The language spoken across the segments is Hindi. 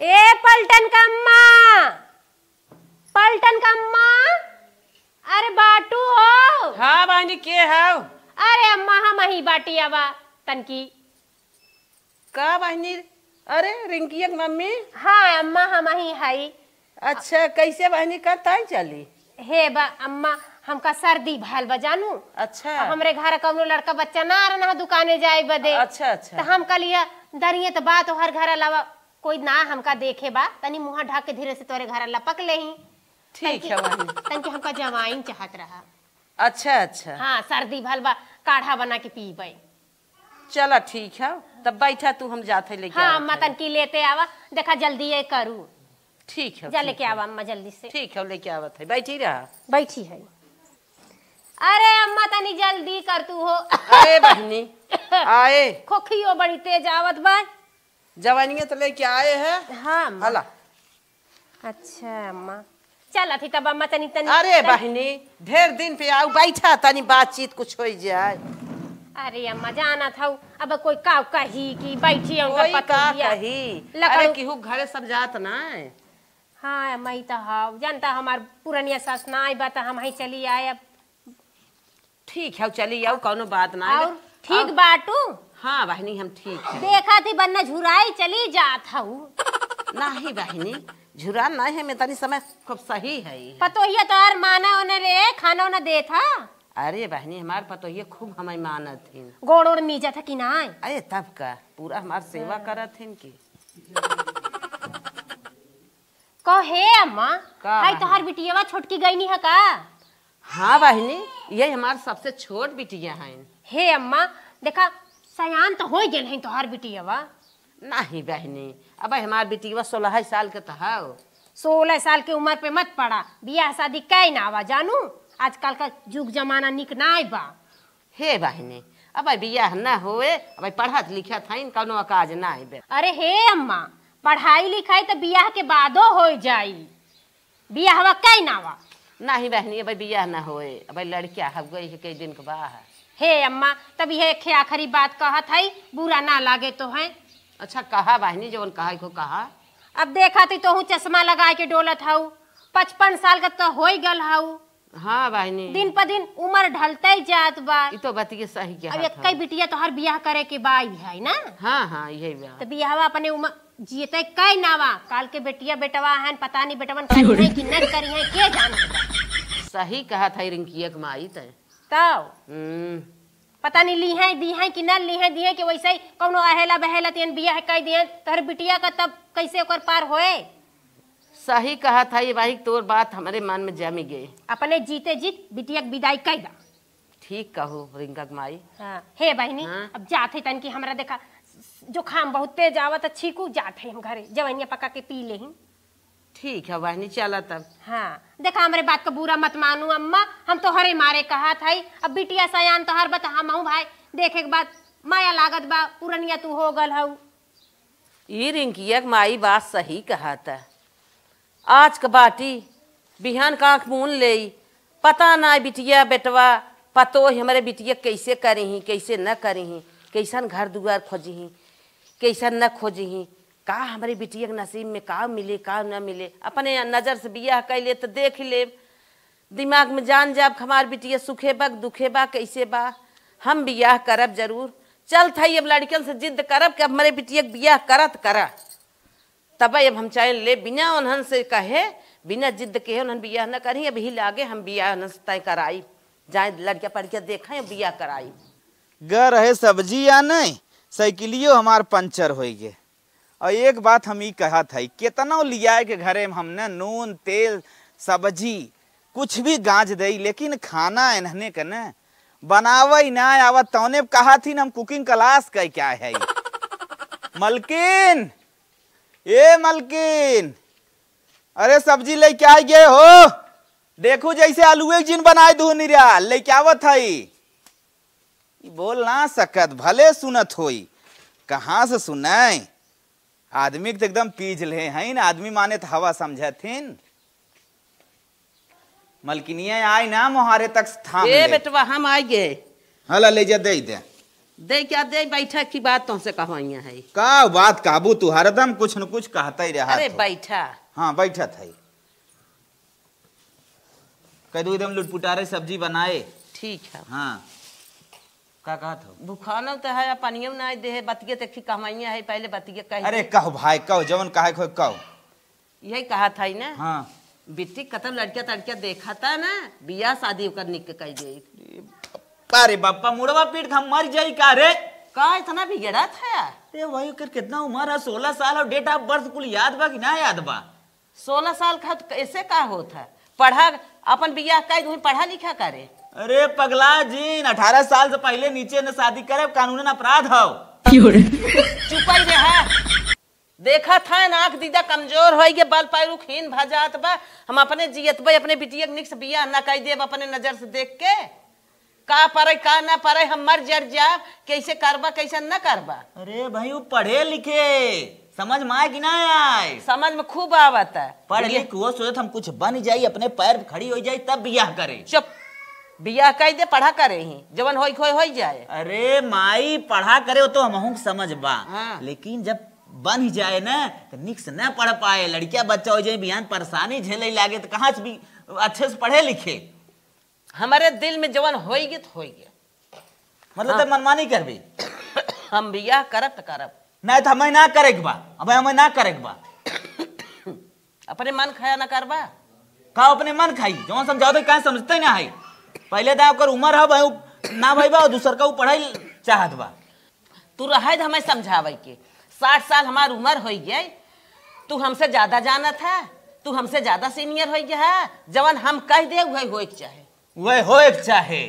ए पलटन का अम्मा। पलटन का अम्मा। अरे बाटू हो। हाँ बहनी के हाउ? अरे अम्मा हम ही बाटी आवा तनकी। का बहनी अरे रिंकिया की मम्मी? हाँ अम्मा हम ही हई। अच्छा कैसे बहनी कब ताई चली? हे बा अम्मा हमका सर्दी भैल बा जानू? अच्छा। हमरे घर कौनो लड़का बच्चा ना रहना दुकाने जाए बदे। अच्छा अच्छा। तो हम कलिया दरिये तो बात हर घर अलावा। कोई ना हमका देखे बा तनी मुँह ढक के धीरे से तोरे घर लपक ले ही। ठीक है तनकी हमका जवाइन चाहत रहा। अच्छा अच्छा। हाँ सर्दी भल बा काढ़ा बना के पीबे। चला ठीक है तब बैठा तू हम जाते लेके हाँ अम्मा। तनकी लेते आवा देखा जल्दी ये करू। ठीक है जा लेके आवा अम्मा जल्दी से। ठीक है लेके आवत है बैठी रहा। बैठी है। अरे अम्मा तनी जल्दी कर तू हो। अरे बहनी आए। खोखियो बड़ी तेज आवत बा। जवानिया तो लेके आए हैं। हाँ। हला। अच्छा अम्मा चल अथी तब अम्मा तनी तनी अरे बहनी ढेर दिन पे आऊ बैठा तनी बातचीत कुछ हो जाए। अरे अम्मा जाना था अब कोई का कही कि बैठी कोई का कही? अरे केहू घरे सब जात ना है। हाँ अम्मा ही तो हाउ जानता हमार पुरनिया सास ना आई बा तो हम ही चली आए अब। ठीक है चली आओ कोनो बात ना ठीक बाटू। हाँ बहनी हम ठीक है। देखा थी बन्ना झुराई चली जात हूँ। नहीं बहनी झुरा नहीं है मैं तनी समय खूब सही है पतोहिया तो यार माना उन्हें रे खाना उन्हें दे था। अरे बहनी हमारे पतो ये खूब हमें मानत थीन। गोड़ ओड़ नीचा था कि ना अरे तब का पूरा हमार सेवा करत थीन की। कहो हे अम्मा का हाय बहनी? तोहार बिटियावा छोटकी गई नहीं है का? हाँ बहनी ये हमार सबसे छोट बिटिया हैं। हे अम्मा देखा सयान तो हो गेल है तोहार बिटियावा नहीं बहनी अब हमार बिटिया सोलह साल के तो है। सोलह साल के उम्र पे मत पड़ा बियाह शादी कै ना आवा जानू? आजकल का युग जमाना निक ना बा। हे बहनी अब बियाह न होए अब पढ़त लिखत हईन कौनो काज ना है अरे हे अम्मा पढ़ाई लिखाई तो बियाह के बादो हो जाई। बियाहवा कै ना आवा? नहीं बहनी अब बियाह न होए अब लड़किया हब गई है कई दिन के बाहर हे अम्मा तब ये खे आखिरी बात कहत है बुरा ना लागे तो है। अच्छा कहा बहनी जवन कहा को कहा? अब देखा थी तो हूँ चश्मा लगा के डोलत हूँ पचपन साल का तो हो गल हूँ हाँ बहनी। दिन पर दिन उम्र ढलते ही जात बा। ई तो बतिए सही क्या अब एक कई बिटिया तो हर बियाह करे के बाई है ना? हाँ हाँ यही बात तो बियाहवा अपने उम्र जियते कै नावा? काल के बेटिया बेटवा है पता नहीं बेटवन करी है कि नहीं करी है के जाने? सही कहा था रिंकिया के माई तय तब। हम्म, पता नहीं ली है दी है कि न ली है दी है कि वैसे ही कौनो अहेला बहेला तेन बियाह कह दिए तोहर बिटिया का तब कैसे ओकर पार होए? सही कहा था ये भाई तोर बात हमारे मन में जमी गई। अपने जीते जीत बिटिया के विदाई कह दा। ठीक कहो रिंका के माई। हाँ, हे बहनी हाँ। अब जाते तन की हमरा देखा जो खाम बहुत तेज आवत छीकू जाते हम घरे जवनिया पका के पी ले ठीक है बहनी चला तब। हाँ। देखा हमारे बात का बुरा मत मानू अम्मा। हम तो हरे मारे कहा था अब बिटिया सयान तो हर बता हम भाई। देखे के बाद माया लागत बा पुरनिया तू हो गल हऊ ये रिंकिया के माई बात सही कहा था आज का बाटी बिहान कांख मून ले पता ना बिटिया बेटवा पतो ही हमारे बिटिया कैसे करी ही कैसे न करी कैसन घर दुआर खोजी कैसन न खोजी ही का हमारे बिटिया के नसीब में का मिले का न मिले। अपने नज़र से बियाह कैले तो देख ले। दिमाग में जान जाब हमार बिटिया सुखे बा, दुखे बा, कैसे बा। हम बियाह करब ज़रूर। चल था अब लड़कन से जिद करब कि अब हमारे बिटिया बियाह करत करा। तब अब हम चाहे ले, बिना उन्हन से कहे, बिना जिद के उन्हन बियाह न करी। अब लागे हम बियाह तय कराई। जाए लड़किया पढ़िया देखा बियाह कराई। ग रहे सब्ज़ी या नहीं, साइकिलियो हमार पंचर हो गए। और एक बात हम ई कहा था कितना लिया के घरे में हमने नून तेल सब्ज़ी कुछ भी गांज दई लेकिन खाना इन्हने के न बनावे ना आवत तौने कहा थी हम कुकिंग क्लास कह क्या है मलकिन ए मलकिन अरे सब्ज़ी लेके आ गए हो? देखो जैसे आलूए के जिन बनाए दू निरा लेके आवत हई। ई बोल ना सकत भले सुनत होई कहाँ से सुनाई? आदमी के तो एकदम पीज ले हैं ना आदमी माने तो हवा समझथिन मलकिनिया आई ना मोहारे तक थाम ए बेटवा हम आ गए हला ले जा दे दे। दे क्या दे बैठा की बात तुमसे कहवाइया है। का बात काबू तू हरदम कुछ न कुछ कहता ही रहा अरे तो। बैठा। हाँ बैठा था कह दू एकदम लुटपुटारे सब्ज़ी बनाए। ठीक है। हाँ। का कहा था? भूखाना तो है पनियो ना दे है बतिये तक कहवाइया है पहले बतिये कह। अरे कहो भाई कहो जवन काहे खो कहो। यही कहा था ना। हाँ। बिट्टी कतम लड़किया तड़किया देखा था ना बियाह शादी कर निक कह गई। अरे बापा मुड़वा पीट खा मर जाई का रे? का इतना बिगड़ा था? ए भाई कर कितना उम्र है सोलह साल और डेट ऑफ़ बर्थ कुल याद बा कि ना याद बा? सोलह साल का तो ऐसे का होता? है पढ़ा अपन बियाह का तुम्हें पढ़ा लिखा करे। अरे पगला जी अठारह साल से पहले नीचे न शादी करे कानूनन अपराध हो। चुप ही। देखा था नाक दीदा कमज़ोर हो गए बाल पैरू खीन भजात बा। हम अपने जियत बा अपने बिटिया के निक से बियाह ना कह देब अपने नज़र से देख के। का परे का ना परे हम मर जर जाब कैसे करबा कैसे न करबा। अरे भाई वो पढ़े लिखे। समझ में आए कि ना आए? समझ में खूब आवत है। पढ़ लिख वो सोचत हम कुछ बन जाई अपने पैर खड़ी हो जाई तब बियाह करे। चुप। बियाह कह दे पढ़ा करे ही। जवन होई खोई हो जाए। अरे माई पढ़ा करे वो तो हम समझ बा। हाँ। लेकिन जब बन ही जाए ना तो निक से न पढ़ पाए। लड़किया बच्चा हो जाए बिहान परेशानी झेले लागे तो कहाँ से भी अच्छे से पढ़े लिखे? हमारे दिल में जवन होई गए तो होई गया मतलब तो मनमानी कर भी हम बियाह करब तो करब। नहीं तो हमें ना करे के बा। अब हमें ना करे के बा। अपने मन खाया ना करबा। का अपने मन खाई? जो समझाओ तो कहाँ समझते ना है? पहले तो ओकर उम्र है भाई ना भाई बा दूसर का वो पढ़ाई चाहत बा। तू रहे हमें समझावे के। साठ साल हमार उम्र हो गई तू हमसे ज़्यादा जाना था तू हमसे ज़्यादा सीनियर हो गया है जवन हम कह दे वही के चाहे। वह हो चाहे।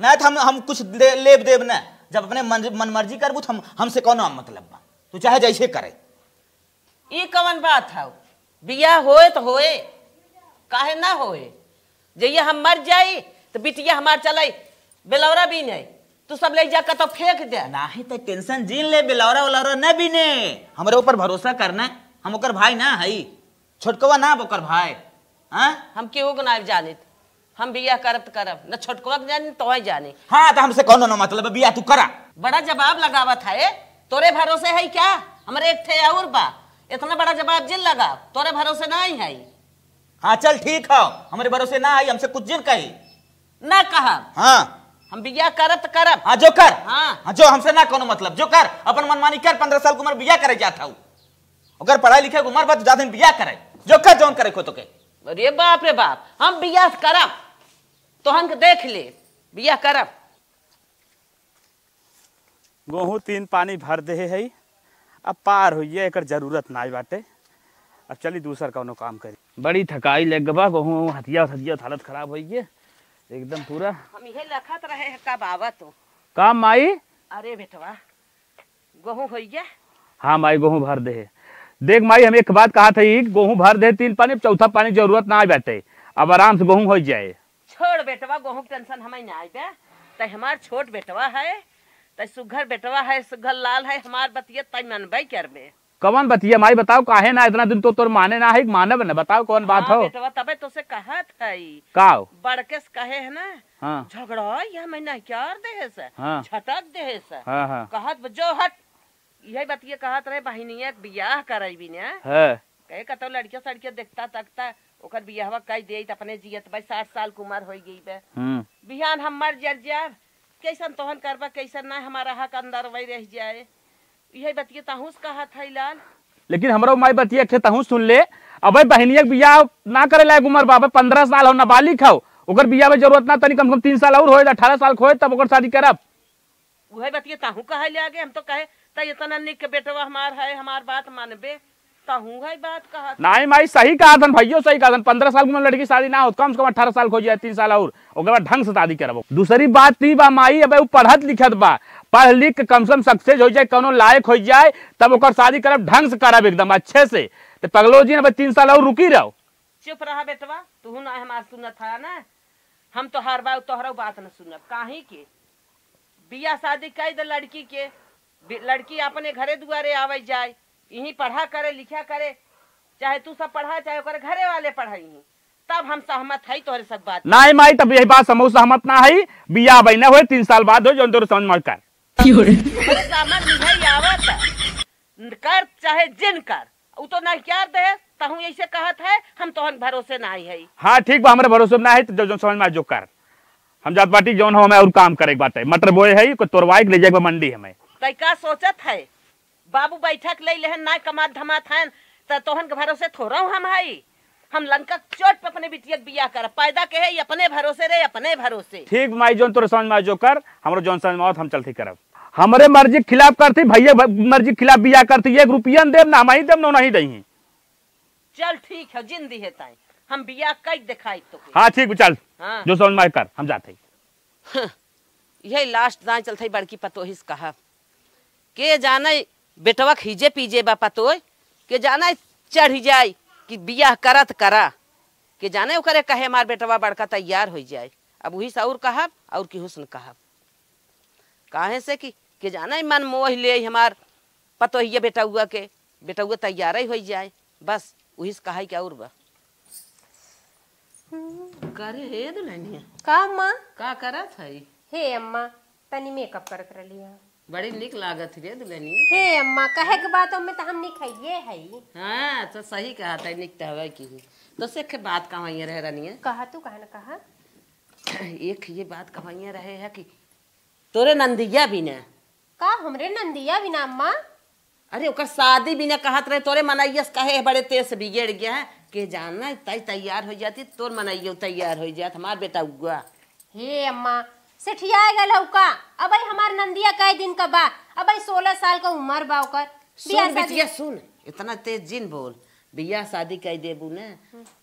ना तो हम हम कुछ दे, लेब देब ना। जब अपने मन मन मर्ज़ी करबू तो हम हमसे कौन मतलब बा। तू चाहे जैसे करे। ये कवन बात है बियाह होए तो होए काहे ना होए? जइया हम मर जाई तो बिटिया हमार चलाई बेलौरा भी नहीं। तू सब ले जा तो फेंक दे। नाही तो टेंशन जीन ले बिलौरा उलौरा न भी ने हमरे ऊपर भरोसा करना हम ओकर भाई ना हई। छोटकवा ना ओकर भाई हाँ? हम केहू को ना जानित। हम बियाह करब तो करब न छोटकवा के जानी तो जानी। हाँ तो हमसे कौन ना मतलब बिया तू करा। बड़ा जवाब लगावत है तोरे भरोसे है क्या? हमारे एक थे और बा इतना बड़ा जवाब जिन लगा तोरे भरोसे नहीं है। हाँ चल ठीक हो। हमारे भरोसे ना आई हमसे कुछ जिन कही। ना कहा। हाँ। हम बियाह करब तो करब। हाँ जो कर। हाँ। हाँ जो हमसे ना कोनो मतलब जो कर। अपन मनमानी कर पंद्रह साल की उम्र बिया करे जाता हूँ। अगर पढ़ाई लिखे उम्र बा तो ज़्यादा बिया करे। जो कर जौन करे को तो के। अरे बाप रे बाप हम बियाह करब। तो हम देख ले बियाह करब। गेहूँ तीन पानी भर दे है अब पार होइए एकर ज़रूरत ना बाटे। अब चली दूसर कौनो काम करी। बड़ी थकाई लग बा गेहूँ हथिया हथिया हालत खराब हो गई एकदम पूरा। हम यही लखत रहे हैं कब आवा तो? काम माई? अरे बेटवा गहूँ हो गया। हाँ माई गेहूँ भर दे। देख माई हम एक बात कहा था गेहूँ भर दे तीन पानी चौथा पानी ज़रूरत ना बाटे अब आराम से गेहूँ हो जाए। छोड़ बेटवा गहूँ के टेंशन हमें ना आइबे तय हमार छोट बेटवा है तय सुघर बेटवा है सुघर लाल है हमार बतिया तय मनबे करबे। कौन बतिया? माई बताओ काहे ना इतना दिन तो तोर माने ना है मानब ना बताओ कौन बात हाँ, हो बेटवा तबे तो से कहत है का हो? बड़के से कहे है ना हाँ। झगड़ा यह महीना क्या दे से हाँ। छटक दे से। हाँ हाँ। कहत जो हट। यही बतिया कहत रहे बहिनिया बियाह करैबी ने है। कहे कतो लड़किया सड़किया देखता तकता ओकर बियाहवा कई दे त अपने जियत भाई साठ साल के उम्र हो गई बे। हम्म। बिहान हम मर जर जाब कैसन तोहन करबा कैसन ना हमारा हक अंदर वही रह जाए। यही बतिया ताहूस कहत है लाल लेकिन हमरो माई बतिया खे तहू सुन ले। अबे बहनिया बियाह ना करे लायक उम्र बाबा पंद्रह साल हो नाबालिग हो ओकर बियाह में ज़रूरत ना तनी कम से कम तीन साल और होए अठारह साल खोए तब ओकर शादी करब। वही बतिया ताहू कहे ले आगे हम तो कहे त इतना निक के बेटवा हमार है हमार बात मानबे। है बात कहत नहीं माई सही कहा था भैयो सही कहा था पंद्रह साल की लड़की शादी ना हो कम से कम अठारह साल खो जाए तीन साल और। ओकर बाद ढंग से शादी करब। दूसरी बात थी बा माई अब पढ़त लिखत बा। पढ़ लिख के कम से कम सक्सेस हो जाए कोनो लायक हो जाए तब ओकर शादी करब ढंग से करब एकदम अच्छे से। तो पगलो जी ने तीन साल और रुकी रहो। चुप रहा बेटवा तू ना हमार सुनत था ना। हम तो हर बार तोहरा बात न सुनब काहे के? बियाह शादी कई दे लड़की के? लड़की अपने घरे दुआरे आवे जाए यही पढ़ा करे लिखा करे। चाहे तू सब पढ़ा चाहे ओकर घरे वाले पढ़ाई तब हम सहमत है तोहरे सब बात। नहीं माई तब यही बात समूह सहमत ना है बियाह बहना हुए तीन साल बाद हो जो समझ मत कर। मेरे सामान निभाई आवत कर चाहे जिन कर। उ तो नहीं क्या दे तहू ऐसे कहत है हम तोहन भरोसे नहीं है हाँ। ठीक बा हमारे भरोसे ना है तो जो जो समझ में आ जो कर। हम जात बाटी जौन हो हमें और काम करे बात है मटर बोए है को तोरवाई ले जाए मंडी हमें। तै का सोचत है बाबू बैठक ले लेहन ना कमात धमात हन त तोहन के भरोसे थोड़ा हम हई हम लंका चोट पे अपने बिटिया के बियाह कर पैदा के है अपने भरोसे रे अपने भरोसे। ठीक माई जौन तोरे समझ में आ जो कर हमरो जौन समझ में आवत हम चलती करब। हमरे मर्ज़ी के खिलाफ करती भैया मर्ज़ी के खिलाफ बिया करती एक रुपया देब ना हम ही देब ना नहीं दही चल ठीक है जिंदी है ताई। हम बियाह कई दिखाई तो हाँ ठीक बा, चल। हाँ। जो समझ में कर हम जाते यही लास्ट दाई चलते बड़की पतोहिस कहा के जाने बेटवा खीजे पीजे बा पतोय के जाने चढ़ जाए कि बियाह करत करा। के जाने ओकरे कहे हमार बेटवा बड़का तैयार हो जाए। अब वही सौर कहब और की हुस्न कहब काहे से कि के जाने मन मोह ले हमार। पतोहिया बेटौआ के बेटौआ तैयार ही हो जाए। बस वही से कहा कि और बा। करे हे दुल्हनिया का अम्मा? का करत है हे अम्मा तनी मेकअप करत बड़ी निक लागत रे दुल्हनी। हे अम्मा कहे के बातों में तो हम निखाइए है हाँ तो सही कहा था निक तो हवा की तो से के बात कहाइए रह रही है कहा तू कहा ना कहा? एक ये बात कहाइए रहे है कि तोरे नंदिया भी ने। का हमरे नंदिया बिना अम्मा? अरे ओकर शादी भी ने कहत रहे तोरे मनैयस कहे बड़े तेज से बिगड़ गया है। के जानना तई तैयार हो जाती तोर मनैयो तैयार हो जात हमार बेटा उगुआ हे अम्मा सेठिया गल का अब हमार नंदिया कई दिन का बा? अब सोलह साल का उम्र बा ओकर। बियाह सुन शादी- बिटिया सुन। इतना तेज जिन बोल। बियाह शादी कई देबू ने?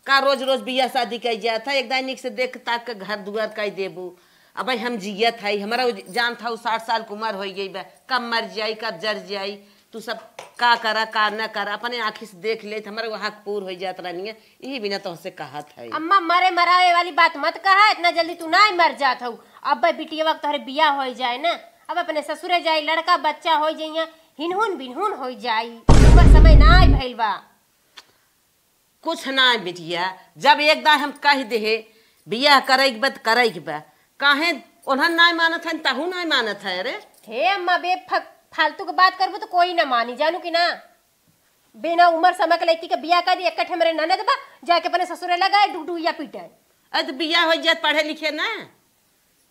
का रोज रोज बियाह शादी कई जात है? एकदम निक से देख ताक के घर दुआर कई देबू? अब भाई हम जियत है हमारा जान था साठ साल की उम्र हो गई बा। कब मर जाई कब जर जाई तू सब का करा का न करा अपने आँखी से देख ले हमारा वो हक पूर हो जात रहनी है। यही बिना तुमसे तो से कहत है। अम्मा मरे मरावे वाली बात मत कहा इतना जल्दी तू ना ही मर जात हूँ। अब भाई बिटिया वक्त तोहरे बियाह हो जाए ना। अब अपने ससुरे जाई लड़का बच्चा हो जाइए हिनहुन बिनहुन हो जाई। ओकर समय ना आई भइल बा। कुछ ना बिटिया जब एक दार हम कह दे बियाह करे के बाद करे के बा। काहे उन्हन ना मानत है तहू ना मानत है अरे हे अम्मा बे फालतू के बात करबो तो कोई ना मानी जानू कि ना? बिना उम्र समय के लड़की के बियाह कर दी इकट्ठे मेरे ननद बा जाके अपने ससुरे लगाए डुडुया पीटे तो बियाह हो जात पढ़े लिखे ना?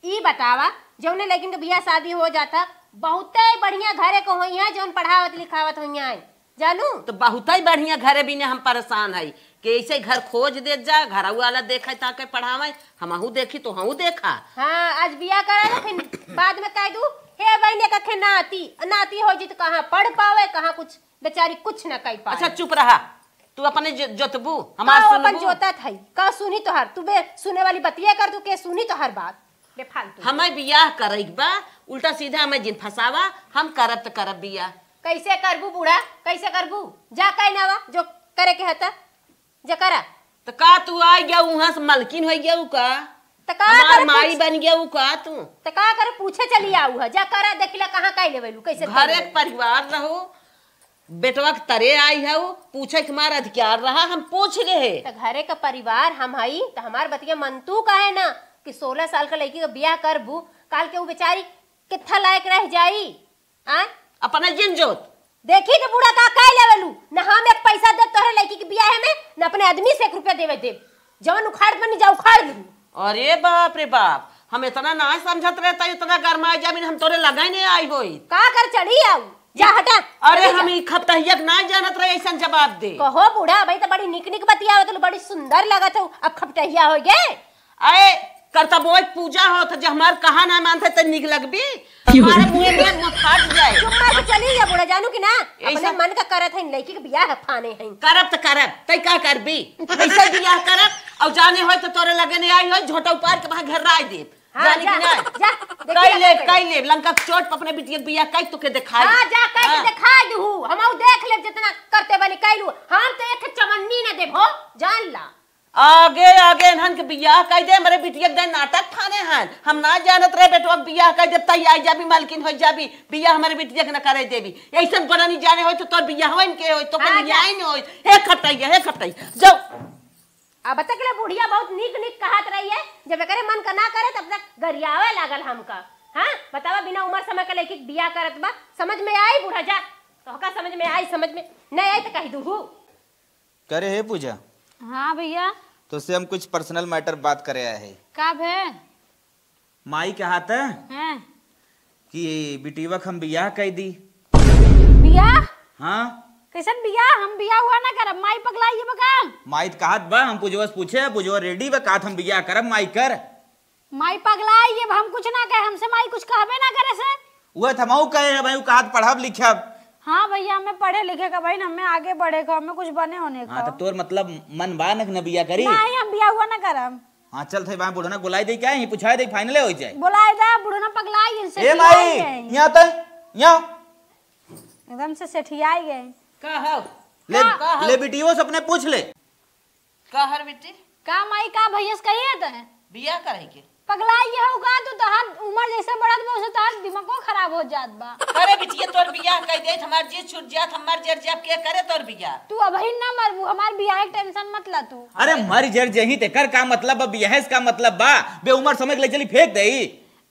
ई बतावा जौने लड़किन के बियाह शादी हो जाता बहुते बढ़िया घरे को होई है जौन पढ़ावत लिखावत होई है जानू? तो बहुत ही बढ़िया घरे बिना हम परेशान है कि ऐसे घर खोज दे जा घर वाला देखे ताके पढ़ावे। हमहू देखी तो हमहू देखा। हाँ आज बियाह करा दे फिर बाद में कह दू हे बहने कखे नाती नाती हो जी तो कहाँ पढ़ पावे कहाँ कुछ बेचारी कुछ न कह पाए। अच्छा चुप रहा। तू अपने जोतबू हमार अपन जोता था का सुनी तो हर। तू बे सुने वाली बतिया कर तू के सुनी तो हर बात। बे फालतू। हमें बियाह करे बा उल्टा सीधा हमें जिन फसावा हम करब तो करब बियाह। कैसे करबू बूढ़ा? कैसे करबू? जा कह नावा जो करे के हता। जा करा तो का तू आ गया वहाँ से? मलकिन हो गया का त का करे माई बन गया का तू? त का करे पूछे चली आऊ है? जा करा देखला कहाँ कह लेवेलू कैसे घर एक परिवार रहो। बेटवा के तरे आई है वो। पूछे के हमारा अधिकार रहा? हम पूछ रहे त घरे का परिवार हम हई त हमार बतिया मंतू का है ना? कि सोलह साल का लड़की का बियाह करबू। काल के वो बेचारी कितना लायक रह जाई? आ अपना जिन जोत देखी तो बूढ़ा का कह लेवेलू न हम एक पैसा दे तोहरे लड़की के बियाह में न अपने आदमी से एक रुपया देवे देव जवन उखाड़ बनी जा उखाड़ लू। अरे बाप रे बाप हम इतना ना समझत रहता इतना गरमा ज़मीन हम तोरे लगा नहीं आई होई। का कर चढ़ी आऊ? जा हटा। अरे हम ई खपतहिया ना जानत रहे ऐसा जवाब दे। कहो बूढ़ा भाई तो बड़ी निक निक बतियावत बड़ी सुंदर लगत हो। अब खपटहिया हो गए। अरे करता बोई पूजा हो तो जो हमार कहा ना मानते तो निक लगबी। हमारे मुँह में फाट जाए। चुप मार के चली जा बूढ़ा जानू कि ना? अपने मन का करत है लड़की के बियाह फाने हैं। करब तो करब तै का करबी? ऐसे बियाह करब और जाने हो तो तोरे लगे नहीं आई हो झोटा उपार के वहाँ घर राय दे हाँ, जानी जा, कि ना जा, कई ले। कई ले लंका चोट अपने बिटिया के बियाह कई तुके दिखाई। हाँ जा कह के हाँ। दिखा दू। हम देख ले जितना करते वाली कैलू हम तो एक चमन्नी न देबो जान ला। आगे आगे इन्हन के बियाह कह दे मेरे बिटिया के दे नाटक खाने हन हम ना जानत रहे बेटवा के बियाह कह दे तई आई जाबी मालकिन हो जाबी बियाह हमारे बिटिया के न करे देबी ऐसन बड़ा नहीं जाने हो तो तोर बियाह होइन के हो तो हाँ, कहीं जा। आई न हो हे खटैया हे खटैया जाओ। अब तक ले बुढ़िया बहुत निक निक कहत रही है। जब करे मन का ना करे तब तक गरियावे लागल हमका। हाँ? बतावा बिना उम्र समय के लेके बिया करत बा। समझ में आई बूढ़ा जा? तो का समझ में आई समझ में? नहीं आई तो कही दूहू। करे है पूजा। हाँ भैया। तो से हम कुछ पर्सनल मैटर बात करे आए है। कब है? माई के हाथ है? हैं। कि बिटीवक हम बियाह कह दी। बिया हाँ। कैसन बिया हम बिया हुआ ना करब। माई पगलाई बका। माई तो कहत बा हम पुजवा से पूछे पुजवा रेडी बा कहत हम बियाह करब माई कर। माई पगलाई ये हम कुछ ना कहे हमसे माई कुछ कहबे ना करे से। वह थमाऊ कहे भाई कहत पढ़ब लिखब। हाँ भैया हमें पढ़े लिखे का भाई हमें आगे बढ़े का हमें कुछ बने होने का। हाँ तो तोर मतलब मन बा न कि न बियाह करी? नहीं हम बिया हुआ ना करब हाँ चल थे वहाँ बुढ़ना बुलाई दे क्या? ही पूछा दे फाइनल हो जाए। बोलाए दा बुढ़ना पगलाई इनसे ए गए। यहाँ तो यहाँ। एकदम से सेठियाई गए का हो? ले ले बिटियो से अपने पूछ ले। का हर बेटी? का माई का भैया से कहिए तो बिया करे के पगलाई ये होगा तो तहार उम्र जैसे बढ़त बा उसे तहार दिमागो खराब हो जात बा। करे बिटिया तोर बिया कह दे हमार जी छूट जात हमार जर जब के करे तोर बिया? तू अभी ना मरबू हमार बियाह के टेंशन मत ला तू। अरे मर जर जही ते कर का मतलब बा बियाह का मतलब बा। बे उम्र समझ ले चली फेंक दे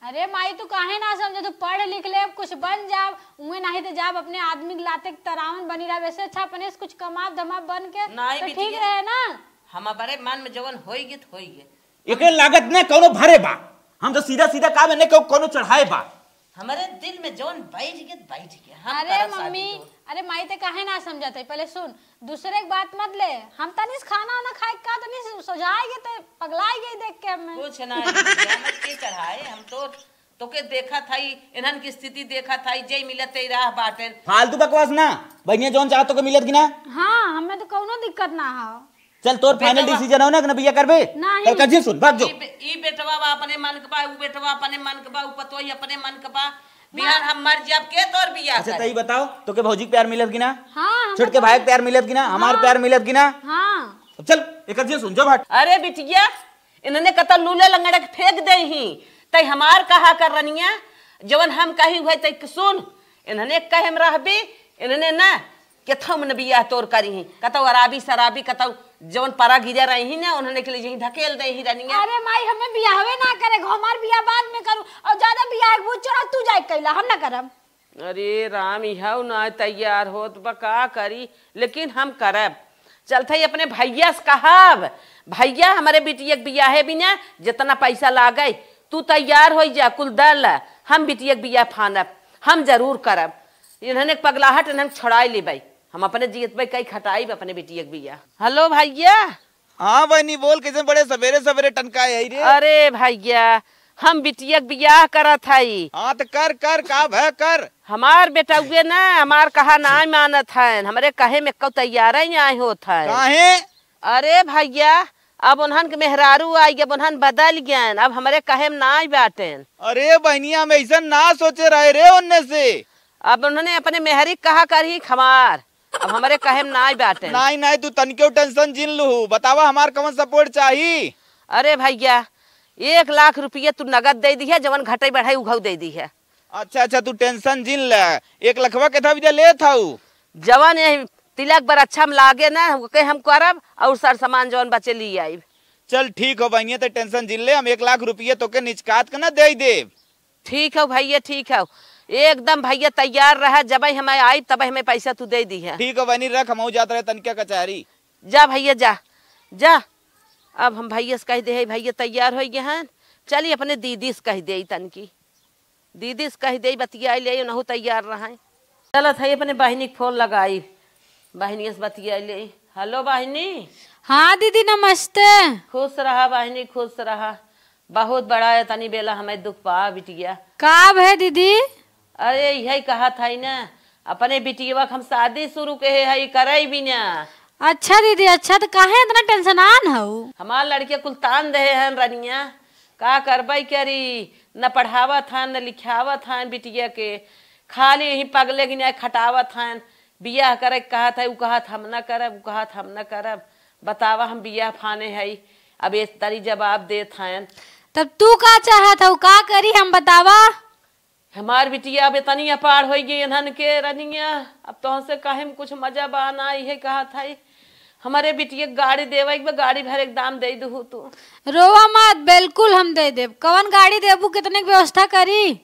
अरे माई तू काहे ना समझे तू पढ़ लिख ले कुछ बन जाब उहे नहीं तो जाब अपने आदमी के लाते तरावन बनी रहा वैसे अच्छा अपने से कुछ कमाब धमाब बन के तो ठीक रहे ना? हम बड़े मन में जवन होई गे तो होई गे एके लागत ने कोनो भरे बा। हम तो सीधा सीधा काम ने कोनो चढ़ाए बा। हमारे दिल में जवन बैठ गे तो बैठ गे। हम अरे मम्मी तो। अरे माई ते काहे ना समझत? है पहले सुन दूसरे की बात मत ले। हम तनिस खाना वाना खाए का तनिस सोझाएगे ते पगलाई गई देख के हमें? कुछ ना मत के चढ़ाए? हम तो तोके देखा था इन्हन की स्थिति देखा था जय मिलत ते राह बाटे फालतू बकवास ना। बनिया जौन चाहतो के मिलत कि ना? हाँ हमें तो कौनो दिक्कत ना हो। चल तोर फाइनल डिसीज़न हो ना कि ना बिया करबे? नहीं। कल कजी सुन भाग जो। ई बेटवा बा अपने मन के बा ऊ बेटवा अपने मन के बा ऊ पतोही अपने मन के बा। बिहान हम मर जाब के तोर बिया अच्छा तई बताओ तो के भौजी प्यार मिलत कि ना हाँ छोट के भाई प्यार मिलत कि ना हमार प्यार मिलत कि ना हाँ। अब चल एक जी सुन जो भाट अरे बिटिया इन्होंने कता लूले लंगड़े के फेंक दे ही। तई हमार कहा कर रनिया जवन हम कही हुए तई सुन। इन्होंने कहे में रहबी इन्होंने ना के थम न बिया तोर करी ही। कतौ अराबी शराबी कतौ जवन परा गिरा रही ही ना उन्होंने के लिए यही धकेल दे ही। रनिया अरे माई हमें बियाहवे ना करे हमार बियाह बाद में करूँ। और ज़्यादा बियाह भूत चढ़ा तू जाए कैला हम ना करब अरे राम इहौ ना तैयार होत बा का करी? लेकिन हम करब। चलते अपने भैया से कहब। भैया हमारे बिटिया के बियाहे बिना जितना पैसा लागे तू तैयार हो जा कुल दल हम बिटिया के बियाह फानब हम ज़रूर करब। इन्होंने पगलाहट इन्हन छोड़ाई लेबै। हम अपने जीत भाई कई खटाई अपने बिटिया के बियाह हेलो भैया। हाँ बहनी बोल कैसे बड़े सवेरे सवेरे टनकाए आई रे। अरे भैया हम बिटिया के बियाह करत हई हाँ तो कर कर का भय कर। हमार बेटा हुए ना हमार कहा ना मानत है? हमरे कहे में कौ तैयार ही आए होत है? काहे? अरे भैया अब उन्हन के मेहरारू आई अब उन्हन बदल गए अब हमारे कहे में ना बाटेन। अरे बहनिया हम ऐसा ना सोचे रहे रे उनने से। अब उन्होंने अपने मेहरी कहा कर? ही खमार। अब हमरे कहे ना बाटेन नहीं नहीं तू तनिको टेंशन जिन लू। बतावा हमार कौन सपोर्ट चाहिए अरे भैया एक लाख रुपये तू नगद दे दी है जवन घटाई बढ़ाई उघाऊ दे दी है। अच्छा अच्छा तू टेंशन जिन ले। एक लखवा के था ले था। जवन ये तिलक बर अच्छा में लागे ना के हम करब और सर सामान जवन बचे ली आई चल ठीक हो बहनिया तो टेंशन जिन ले। हम एक लाख रुपये तो के निचकात के ना दे दे ठीक है भैया ठीक है। एकदम भैया तैयार रहा जब हमें आई तब हमें पैसा तू दे दी है। ठीक हो बहनी रख हम जात रहे तनिका कचहरी। जा भैया जा जा। अब हम भैया से कह दे भैया तैयार हो गए हैं। चलिए अपने दीदी से कह दे तनकी। दीदी से कह दे बतिया ले नहू तैयार रहा चलत है अपने बहनी के फ़ोन लगाई। बहनी से बतिया ले। हेलो बहनी। हाँ दीदी नमस्ते। खुश रहा बहनी खुश रहा। बहुत बड़ा है तनी बेला हमें दुख पा बिटिया। काब है दीदी? अरे यही कहा था ना। अपने बिटिया हम शादी शुरू के है करे भी ना। अच्छा दीदी अच्छा तो काहे इतना टेंशन आन हो हमार लड़के कुल तान दे हैं रनिया। का करबई करी? न पढ़ावत हन न लिखावत हन बिटिया के। खाली यही पगले की नहीं खटावत हन बियाह करे के कहत है उ कहत हम न करब उ कहत हम न करब। बतावा हम बियाह फाने है। अब इस तरी जवाब दे हन तब तू का चाहत हो का करी हम बतावा? हमार बिटिया अब इतनी अपार हो गई इन्हन के रनिया। अब तो से कहे में कुछ मज़ा बाना इहे कहा था हमारे बिटिया गाड़ी देवे बा, गाड़ी भरे के दाम दे दू तू। रोवा मत बिल्कुल हम दे देब। कवन गाड़ी देबू कितने के व्यवस्था करी?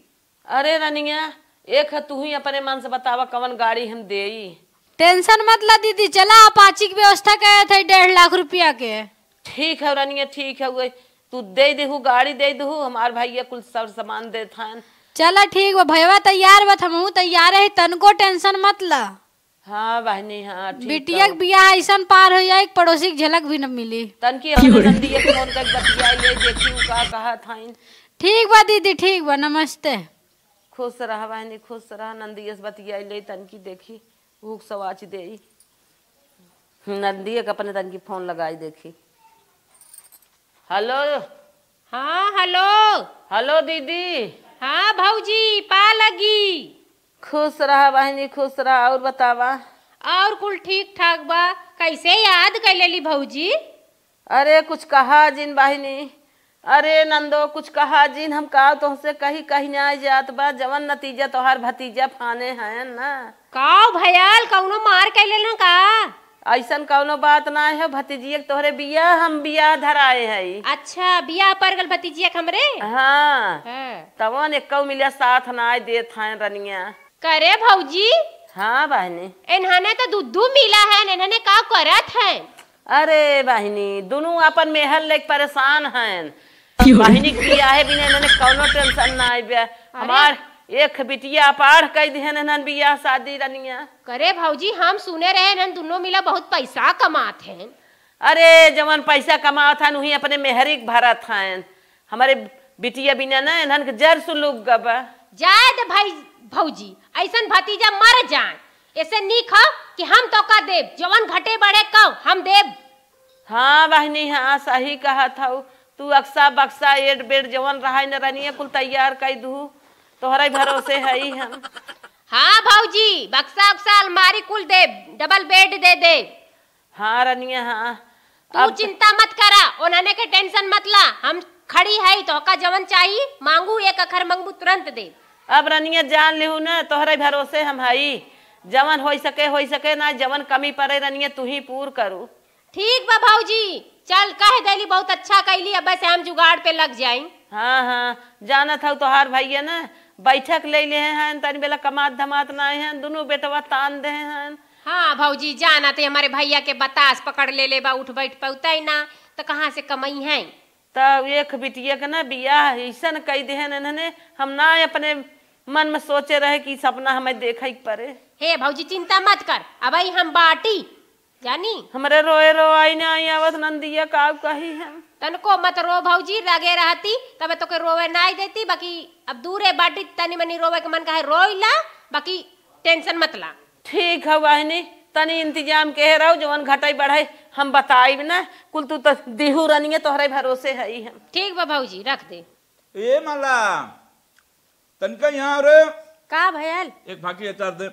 अरे रनिया एक है तू ही अपने मन से बतावा कवन गाड़ी हम दे टेंशन मत ला दीदी चला अपाची की व्यवस्था करे थे डेढ़ लाख रुपया के। ठीक है रनिया ठीक है तू दे देहू गाड़ी दे देहू हमार भैया कुल सब सामान दे थान चला ठीक बा भैया तैयार बा हमहू तैयार है तनको टेंशन मत ला। हाँ बहनी हाँ ठीक बिटिया के बियाह ऐसा पार हो जाए एक पड़ोसी की झलक भी न मिली। तन की हमने नंदिया के फ़ोन कर बतियाई ले देखी उ का कहा थाइन ठीक बा दीदी ठीक बा नमस्ते। खुश रह बहनी खुश रह नंदिया से बतियाई ले तन की देखी भूख सवाच दे नंदिया के अपने तन की फ़ोन लगाई देखी। हेलो। हाँ हेलो। हेलो दीदी। हाँ भाजी पा लगी खुश रहा बहनी खुश रहा। और बतावा? और कुल ठीक ठाक बा। कैसे याद कर लेली भौजी अरे कुछ कहा जिन बहनी। अरे नंदो कुछ कहा जिन। हम कहा तुमसे कहीं कहीं ना जात बा। जवन नतीजा तोहार भतीजा फाने हैं ना। काव भयाल कौनो मार कर लेना का? ऐसन कौनो बात ना है भतीजिया के तोहरे बिया हम बिया धराए है। अच्छा बिया पर गल भतीजिया के हमरे? हाँ। हाँ। तवन एक मिलिया साथ ना देत हैं रनिया। करे भौजी? हाँ बहनी। इन्होंने तो दुद्धू मिला है इन्हने का करत है? अरे बहनी दोनों अपन मेहर लेके परेशान हैं। बहनी के बिया है बिना इन्होंने कौनो टेंशन ना आए हमार एक बिटिया अपाढ़ कई दिहन इन्हन बिया शादी रनिया। करे भौजी हम सुने रहे इन्हन दोनों मिला बहुत पैसा कमात हैं। अरे जवन पैसा कमावत हन वही अपने मेहरी के भरत हन हमारे बिटिया बिना ना इन्हन के जर सुलूक गबा। जाए दे भाई भौजी ऐसन भतीजा मर जाए। ऐसे नीक हो कि हम तो का देब जवन घटे बढ़े कहो हम देब। हाँ बहनी हाँ सही कहा था तू अक्सा बक्सा एड बेड जवन रहा न रनिया कुल तैयार कर दू। तोहरा भरोसे है ही हम। हाँ भौजी बक्सा उक्सा अलमारी कुल देब डबल बेड दे दे। हाँ रनिया हाँ। तू चिंता मत करा उन्होंने के टेंशन मत ला। हम खड़ी है तो का जवन चाहिए मांगू एक अखर मांगू तुरंत दे। अब रनिया जान लिहू ना तोहरे भरोसे हम हई जवन हो सके हो सके ना जवन कमी पड़े रनिया तू ही पूर करू। ठीक बा भौजी चल कह देली बहुत अच्छा कैली अब से हम जुगाड़ पे लग जाई। हाँ हाँ। जाना था तोहार भैया ना बैठक ले ले हैं तनी बेला कमात धमात ना हैं दोनों बेटवा तान दे हैं। हाँ भौजी जाना ते हमारे भैया के बतास पकड़ ले ले बा उठ बैठ पौता ही ना तो कहाँ से कमाई है? तब एक बिटिया के ना बियाह ऐसन कई देहन इन्होंने हम ना अपने मन में सोचे रहे कि सपना हमें देखे पड़े। हे भौजी चिंता मत कर अब हम बाटी जानी? हमारे रोए रोआई ना आई आवत नंदिया का कही हम तनको मत रो भौजी लगे रहती तब तो के रोवे ना देती बाकी अब दूरे बाटी तनी मनी रोवे के मन का है रोई ला बाकी टेंशन मत ला। ठीक है वाहिनी तनी इंतज़ाम कह रहो जवन घटाई बढ़ाई हम बताई ना कुल तू तो दिहू रनिए तोहरे भरोसे है ही हम। ठीक बा भौजी रख दे। ए माला तनका यहाँ रे। का भयल? एक फाकी अचार दे।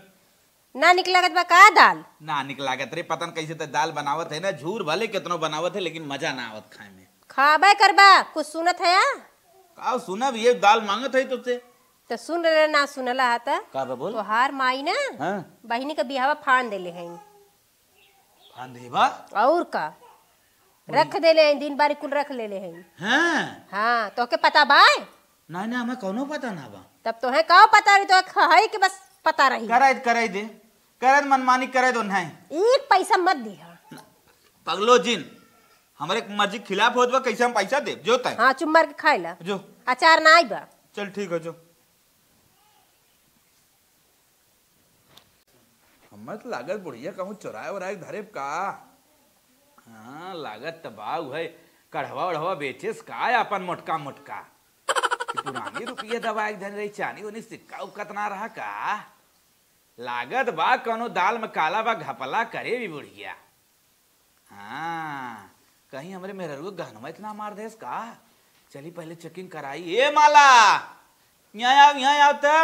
ना निकलगत बा का दाल? ना निकलागत रे पतन कैसे तो दाल बनावत है ना झूर भले कितनो बनावत है लेकिन मज़ा ना आवत खाए में। खाबे करबा कुछ सुनत है या? का सुना भी ये दाल मांगत है तुझसे। तो सुन रहे ना सुनला हाता का बा बोल। तोहार माई ना हाँ। बहिनी का बिहावा फान देले हैं। फान देबा? और का? रख देले हैं दिन बारी कुल रख लेले हैं। हाँ। हाँ तो के पता बाय ना ना हमें कौनो पता ना बा। तब तो है का पता रही तो है कि बस पता रही। कराई कराई दे। कराई मनमानी कराई दो नहीं। एक पैसा मत दिया। पगलो जिन। हमारे मर्ज़ी के खिलाफ होत बा कैसे हम पैसा दे जो तय। हाँ चुम्बर के खाए ला। जो। अचार ना आई बा चल ठीक है जो। हमें तो लागत बुढ़िया कहूँ चौराहे वराए धरे का? हाँ लागत तबाह है। कढ़वा उढ़वा बेचे से का अपन मोटका मोटका? पुरानी रुपये दबा एक धन रही चानी उनी सिक्का उक्का ना रहा का? लागत बा कौनो दाल में काला बा घपला करे भी बुढ़िया। हाँ कहीं हमारे मेहरु गहनवा इतना मार देस का चली पहले चेकिंग कराई। ए माला! यहाँ आओ यहाँ आओ तो।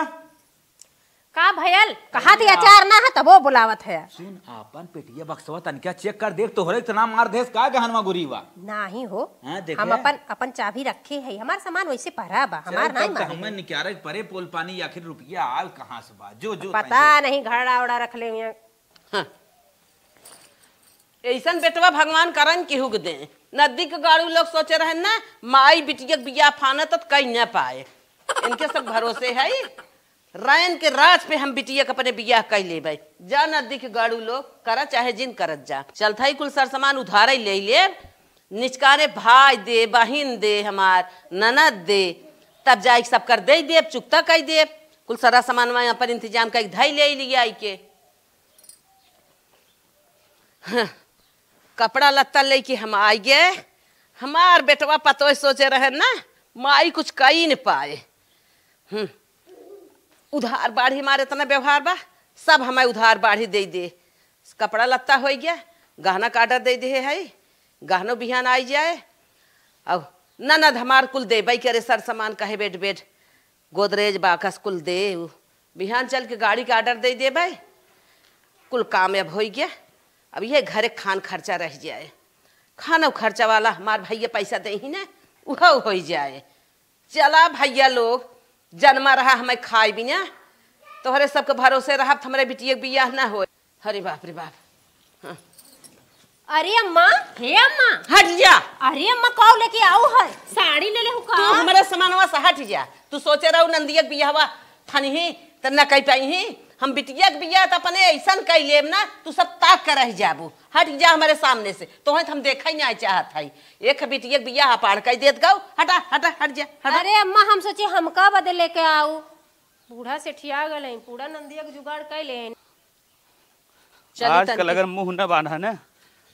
का भयल? कहा थी? अचार ना है तब वो बुलावत है। सुन आपन पेटिया बक्सवा तनका चेक कर देख तोहरे इतना मार देस का गहनवा गुरीवा। ना ही। हो हाँ, देखे। हम अपन अपन चाबी रखे है। हमार सामान वैसे भरा बा। हमार नहीं तो हमें निकारे परे पोल पानी आखिर रुपया आल कहाँ से बा? जो जो पता नहीं घड़ा उड़ा रख ले हुए ऐसन बेटवा भगवान करन के दे। नदी के गाड़ू लोग सोचे रहे ना माई बिटिया बिया फाना तो कहीं न पाए। इनके सब भरोसे है रायन के राज पे हम बिटिया के अपने बियाह कह ले भाई जा नदी के गाड़ू लोग करा चाहे जिन करत जा। चलता ही कुल सर सामान उधार ही ले ले। निचकारे भाई दे बहिन दे हमार ननद दे। तब जाए सब कर दे देब चुकता कह देब। कुल सारा सामान वहाँ पर इंतज़ाम कर धाई ले लिया के। हाँ, कपड़ा लत्ता लेके हम आई गए हमार बेटवा पतो सोचे रहे ना माई कुछ कही नहीं पाए। हम्म, उधार बाढ़ी हमारे इतना व्यवहार बा सब हमें उधार बाढ़ी दे दे। कपड़ा लत्ता हो गया गहना का ऑर्डर दे दे है गहनो बिहान आई जाए। अब ननद हमार कुल दे बई करे सर सामान कहे बेड बेड गोदरेज बाकस कुल दे बिहान चल के गाड़ी का आर्डर दे दे भाई कुल काम अब हो गया। अब ये घरे खान खर्चा रह जाए। खाना खर्चा वाला हमार भैया पैसा दे ही ना वह हो जाए। चला भैया लोग जन्मा रहा हमें खाए बिना तोहरे सबके भरोसे रहा हमारे बिटिया के बियाह ना हो अरे बाप रे बाप। अरे अम्मा हे अम्मा। हट जा। अरे अम्मा कौ लेके आओ है। साड़ी ले ले हु तू का हमारे समानवा से हट जा। तू सोचे रहो नंदिया के बियाहवा थनही त न कह पाई हम बिटिया के बियाह त अपने ऐसन कह लेब ना तू सब ताक कर रह जाबू। हट जा हमारे सामने से। तो हम हम देखा ही नहीं चाहत हई एक बिटिया के बियाह पाड़ कह देत गौ हटा हटा हट जा हटा। अरे अम्मा हम सोचे हमका बदे लेके आओ बूढ़ा से ठिया गए पूरा नंदिया के जुगाड़ कर ले चली आजकल अगर मुँह न बांधा ना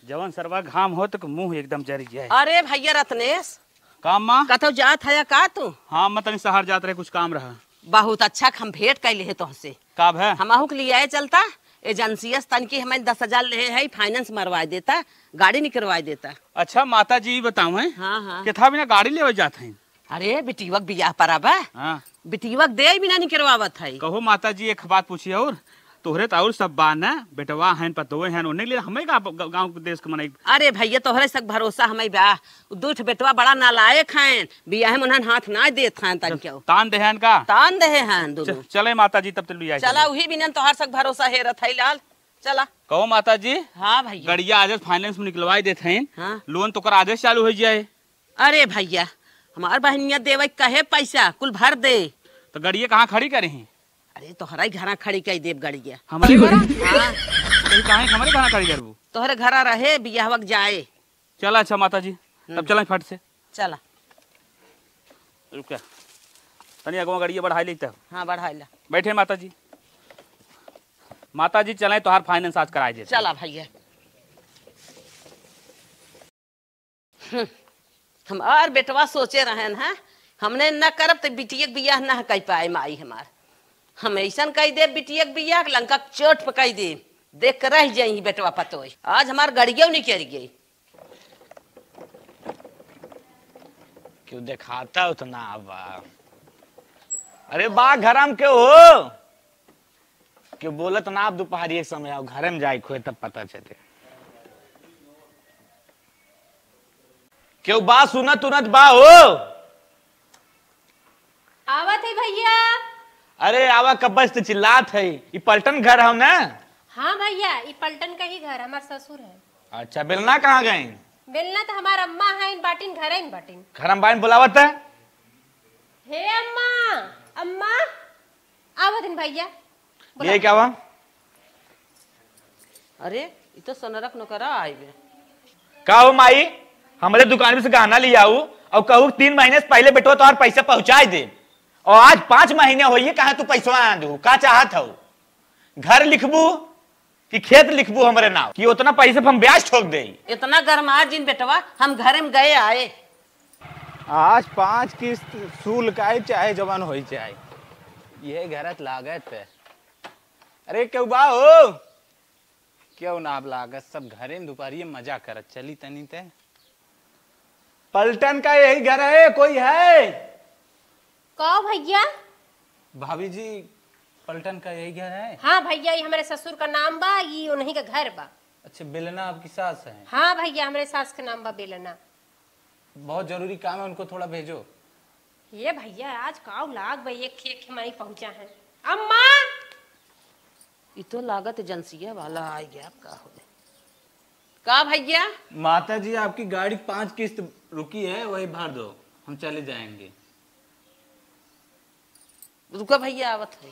जवन सरवा घाम हो तो मुँह एकदम जरी जाए। अरे भैया रत्नेश। काम माँ? कथो जात है का तू? हाँ मैं तनी शहर जात रहे कुछ काम रहा। बहुत अच्छा हम भेंट कैले है तुहसे। काब है? हमहू के लिए चलता। एजेंसिया तनकी हमें दस हज़ार ले है फाइनेंस मरवा देता गाड़ी निकलवा देता। अच्छा माता जी बताऊ है? हाँ हाँ। कि था बिना गाड़ी ले जाते हैं? अरे बिटिवक बियाह पर अब हाँ। बिटिवक दे बिना निकलवावत है। कहो माता जी एक बात पूछिए और। तोहरे तो और सब बान है बेटवा हैं पतोए हैं उन्हें लिए हमें का गाँव के देश के मने अरे भैया तोहरे सक भरोसा हमें बा। दूठ बेटवा बड़ा नालायक हैं। बियाह में उन्हन हाथ ना देत हैं तन क्यों? तान देहन का तान दे हैं दोनों। चले माता जी तब तो लिया चला वही बिना तोहर सक भरोसा है रथ लाल। चला। कहो माता जी हाँ भैया। गड़िया आदेश फाइनेंस में निकलवाई देते हैं। हाँ। लोन तो कर आदेश चालू हो जाए। अरे भैया हमार बहनिया देवे कहे पैसा कुल भर दे। तो गड़िया कहाँ खड़ी करे हैं? अरे तोहरा ही घरा खड़ी कई देव गड़िया हमारे घर? हाँ। कहीं कहाँ हमारे कहाँ खड़ी करबू तोहरे घरा रहे बियाहवक जाए। चला अच्छा माता जी तब चला फट से। चला। रुक। तनी अगवा गड़िया बढ़ाई लेते हाँ। बढ़ाई ला। बैठे माता जी माता जी चले तो फाइनेंस आज कराए देते। चला भैया। हम्म, हमार बेटवा सोचे रहे हैं? हमने न करब तो बिटिया के बियाह न कह पाए माई हमार। हम ऐसा कह दे बिटिया के बियाह के लंका के चोट पकई दे। देख कर रह जाई बेटवा पतोय आज हमार गड़िया नहीं कर गई। क्यों दिखाता उतना बा अरे बा घरम के हो। क्यों बोलत ना आप दोपहरी एक समय आओ घरे में जाए खोए तब पता चले। क्यों बा सुनत उनत बा हो? आवत है भैया। अरे आवा कब्बस तो चिल्लात है। ये पलटन घर हम ना? हाँ भैया ये पलटन का ही घर हमार ससुर है। अच्छा बेलना कहाँ गए बेलना तो हमार अम्मा है इन बाटिन घर है इन बाटिन। घर हम बाइन बुलावत है? हे अम्मा अम्मा आवत इन भैया ये क्या हुआ? अरे ये तो सोनरक नौकरा आए का हो माई? हमारे दुकान में से गहना लिया और कहू तीन महीने से पहले बेटवा तो पैसा पहुंचाई दे। और आज पाँच महीने होइए कहा तू पैसा ना दू? का चाहत हो? घर लिखबू कि खेत लिखबू हमारे नाम कि उतना पैसे हम ब्याज ठोक दे इतना गरमा जिन बेटवा हम घरे में गए आए। आज पाँच किस्त सूल का चाहे जवान हो चाहे। ये घरत लागत है अरे क्यों बा हो? क्यों ना आप लागत? सब घरे में दोपहरिए मज़ा करत चली तनी ते। पलटन का यही घर है कोई है? कहो भैया। भाभी जी पलटन का यही घर है? हाँ भैया ये हमारे ससुर का नाम बा ये उन्हीं का घर बा। अच्छा बेलना आपकी सास है? हाँ भैया हमारे सास का नाम बा बेलना। बहुत ज़रूरी काम है उनको थोड़ा भेजो। ये भैया आज काव लाग भाई एक खेत हमारी पहुँचा है। अम्मा! ये तो लागत एजेंसिया वाला आ गया का हो का भैया? माता जी आपकी गाड़ी पाँच किस्त रुकी है वही भर दो हम चले जाएँगे। रुको भैया आवत है।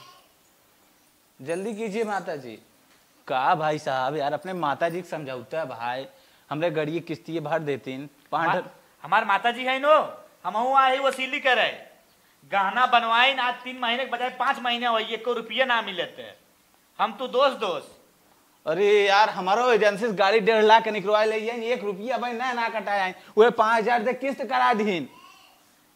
जल्दी कीजिए माता जी का भाई साहब यार अपने माता जी समझौता भाई। हमरे गड़िए किस्ती भर देतीन पाँच हमार- हमार माता जी है नो हम आए वसीली करे। गहना बनवाइन आज तीन महीने के बजाय पाँच महीने हो एक रुपये ना मिलते हम तो दोस्त दोस्त। अरे यार हमारो एजेंसी से गाड़ी डेढ़ लाख के निकलवा ले एक रुपया भाई ना ना कटाया है वो पाँच हज़ार से किस्त करा दीन।